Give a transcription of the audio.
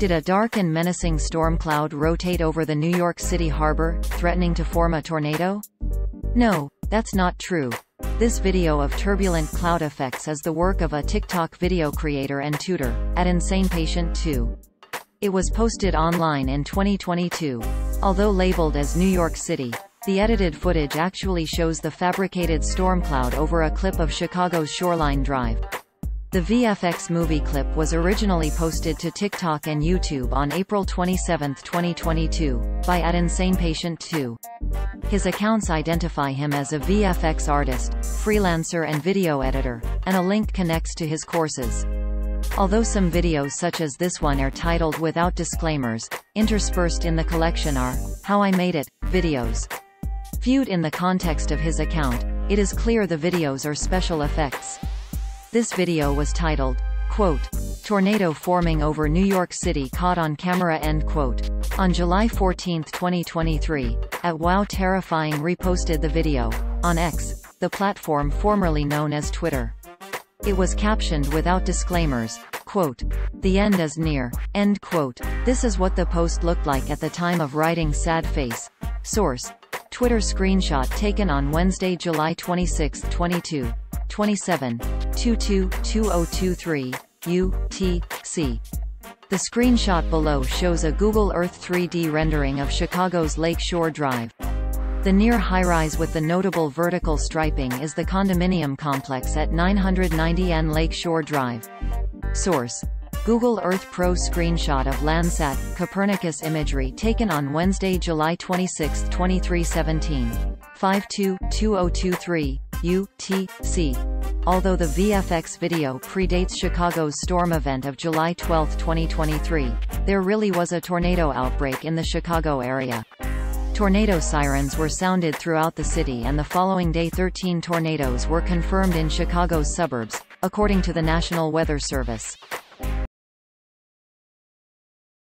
Did a dark and menacing storm cloud rotate over the New York City harbor, threatening to form a tornado? No, that's not true. This video of turbulent cloud effects is the work of a TikTok video creator and tutor, at Insane Patient 2. It was posted online in 2022. Although labeled as New York City, the edited footage actually shows the fabricated storm cloud over a clip of Chicago's Shoreline Drive. The VFX movie clip was originally posted to TikTok and YouTube on April 27, 2022, by at InsanePatient2. His accounts identify him as a VFX artist, freelancer and video editor, and a link connects to his courses. Although some videos such as this one are titled without disclaimers, interspersed in the collection are, How I Made It, videos. Viewed in the context of his account, it is clear the videos are special effects. This video was titled, quote, Tornado forming over New York City caught on camera end quote. On July 14, 2023, at Wow Terrifying reposted the video, on X, the platform formerly known as Twitter. It was captioned without disclaimers, quote, The end is near, end quote. This is what the post looked like at the time of writing sad face. Source. Twitter screenshot taken on Wednesday, July 26, 22. 27. 22-2023, UTC. The screenshot below shows a Google Earth 3D rendering of Chicago's Lake Shore Drive. The near high-rise with the notable vertical striping is the condominium complex at 990 N Lake Shore Drive. Source. Google Earth Pro screenshot of Landsat, Copernicus imagery taken on Wednesday, July 26, 2317. 52-2023, UTC. Although the VFX video predates Chicago's storm event of July 12, 2023, there really was a tornado outbreak in the Chicago area. Tornado sirens were sounded throughout the city and the following day 13 tornadoes were confirmed in Chicago's suburbs, according to the National Weather Service.